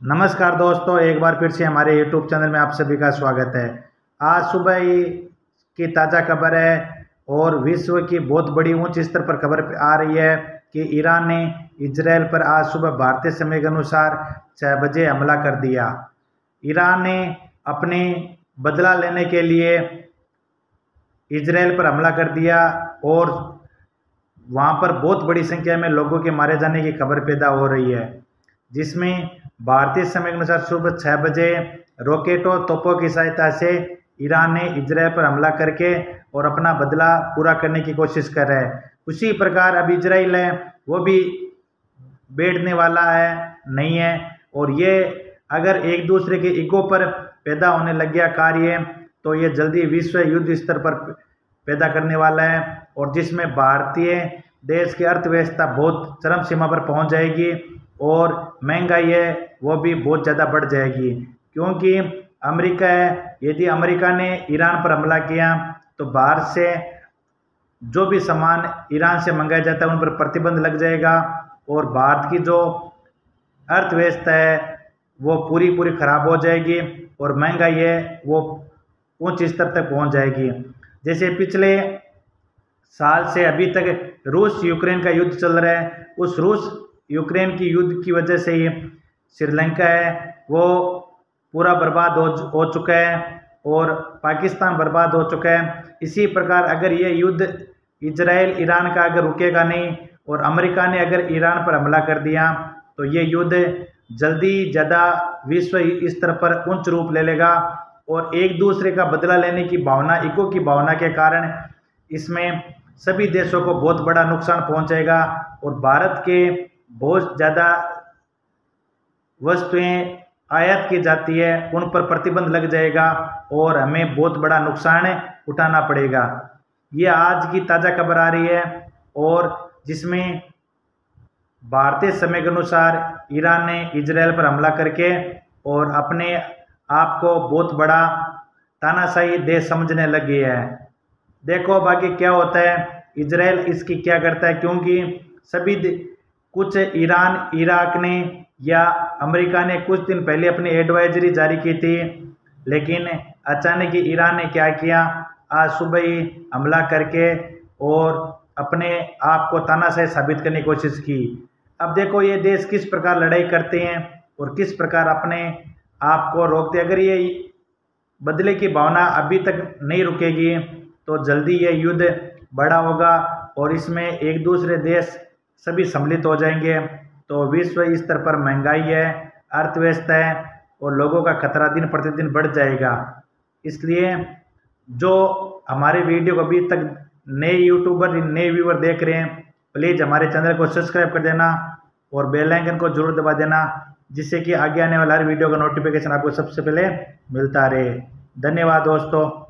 नमस्कार दोस्तों, एक बार फिर से हमारे यूट्यूब चैनल में आप सभी का स्वागत है। आज सुबह ही की ताज़ा खबर है और विश्व की बहुत बड़ी ऊंच स्तर पर खबर आ रही है कि ईरान ने इजराइल पर आज सुबह भारतीय समय के अनुसार छः बजे हमला कर दिया। ईरान ने अपने बदला लेने के लिए इजराइल पर हमला कर दिया और वहाँ पर बहुत बड़ी संख्या में लोगों के मारे जाने की खबर पैदा हो रही है, जिसमें भारतीय समय के अनुसार सुबह छः बजे रॉकेटों तोपों की सहायता से ईरान ने इजराइल पर हमला करके और अपना बदला पूरा करने की कोशिश कर रहा है। उसी प्रकार अब इजराइल है, वो भी बैठने वाला है, नहीं है। और ये अगर एक दूसरे के ईगो पर पैदा होने लग गया कार्य तो ये जल्दी विश्व युद्ध स्तर पर पैदा करने वाला है और जिसमें भारतीय देश की अर्थव्यवस्था बहुत चरम सीमा पर पहुँच जाएगी। और महँगाई है, वो भी बहुत ज़्यादा बढ़ जाएगी। क्योंकि अमेरिका है, यदि अमेरिका ने ईरान पर हमला किया तो बाहर से जो भी सामान ईरान से मंगाया जाता है, उन पर प्रतिबंध लग जाएगा और भारत की जो अर्थव्यवस्था है, वो पूरी पूरी ख़राब हो जाएगी और महँगाई है, वो ऊंच स्तर तक पहुँच जाएगी। जैसे पिछले साल से अभी तक रूस यूक्रेन का युद्ध चल रहा है, उस रूस यूक्रेन की युद्ध की वजह से ही श्रीलंका है, वो पूरा बर्बाद हो हो चुका है और पाकिस्तान बर्बाद हो चुका है। इसी प्रकार अगर ये युद्ध इजराइल, ईरान का अगर रुकेगा नहीं और अमेरिका ने अगर ईरान पर हमला कर दिया तो ये युद्ध जल्दी ज़्यादा विश्व स्तर पर उच्च रूप ले लेगा और एक दूसरे का बदला लेने की भावना इको की भावना के कारण इसमें सभी देशों को बहुत बड़ा नुकसान पहुंचेगा और भारत के बहुत ज़्यादा वस्तुएँ आयात की जाती है, उन पर प्रतिबंध लग जाएगा और हमें बहुत बड़ा नुकसान उठाना पड़ेगा। ये आज की ताज़ा खबर आ रही है और जिसमें भारतीय समय के अनुसार ईरान ने इजराइल पर हमला करके और अपने आप को बहुत बड़ा तानाशाही देश समझने लग गया है। देखो बाकी क्या होता है, इजराइल इसकी क्या करता है, क्योंकि सभी कुछ ईरान, इराक ने या अमेरिका ने कुछ दिन पहले अपनी एडवाइजरी जारी की थी, लेकिन अचानक ही ईरान ने क्या किया? आज सुबह ही हमला करके और अपने आप को तानाशाही साबित करने की कोशिश की। अब देखो ये देश किस प्रकार लड़ाई करते हैं और किस प्रकार अपने आप को रोकते अगर ये बदले की भावना अभी तक नहीं रुकेगी तो जल्दी ये युद्ध बड़ा होगा और इसमें एक दूसरे देश सभी सम्मिलित हो जाएँगे। तो विश्व स्तर पर महँगाई है, अर्थव्यवस्था है और लोगों का खतरा दिन प्रतिदिन बढ़ जाएगा। इसलिए जो हमारे वीडियो को अभी तक नए यूट्यूबर, नए व्यूवर देख रहे हैं, प्लीज़ हमारे चैनल को सब्सक्राइब कर देना और बेल आइकन को ज़रूर दबा देना, जिससे कि आगे आने वाला हर वीडियो का नोटिफिकेशन आपको सबसे पहले मिलता रहे। धन्यवाद दोस्तों।